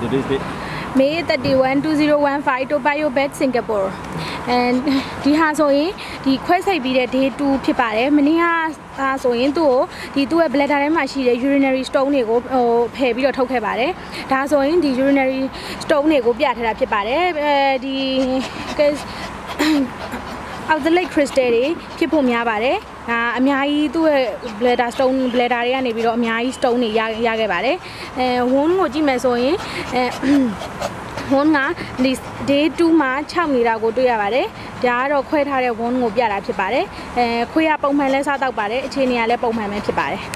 Today's date. May 31 2015 Topayo Bed Singapore and ဒီဟာဆိုရင်ဒီခွဲစိတ်ပြီးတဲ့ day 2ဖြစ်ပါတယ်မနေ့ကအာဆိုရင်သူ့ကိုဒီသူ့ရဲ့ bladder ထဲမှာရှိတဲ့ urinary stone တွေကိုဟိုဖယ်ပြီးတော့ထုတ်ခဲ့ပါတယ်ဒါဆိုရင်ဒီ urinary stone တွေကိုပြထားတာဖြစ်ပါတယ်အဲဒီ case အောက်ဒလိတ်ခရစ်စတယ်တွေဖြစ်ဖို့များပါတယ်။ဒါအများကြီးသူ့ရဲ့ bladder stone bladder တွေကနေပြီးတော့အများကြီး stone တွေရရခဲ့ပါတယ်။အဲဝန်းကိုကြည့်မယ်ဆိုရင်အဲဝန်းကဒီ day 2မှာ6နေတာကိုတွေ့ရပါတယ်။ဒါကတော့ခွဲထားတဲ့ဝန်းကိုပြတာဖြစ်ပါတယ်။အဲခွေးကပုံမှန်လဲစားတော့ပါတယ်။အခြေအနေကလည်းပုံမှန်ပဲဖြစ်ပါတယ်။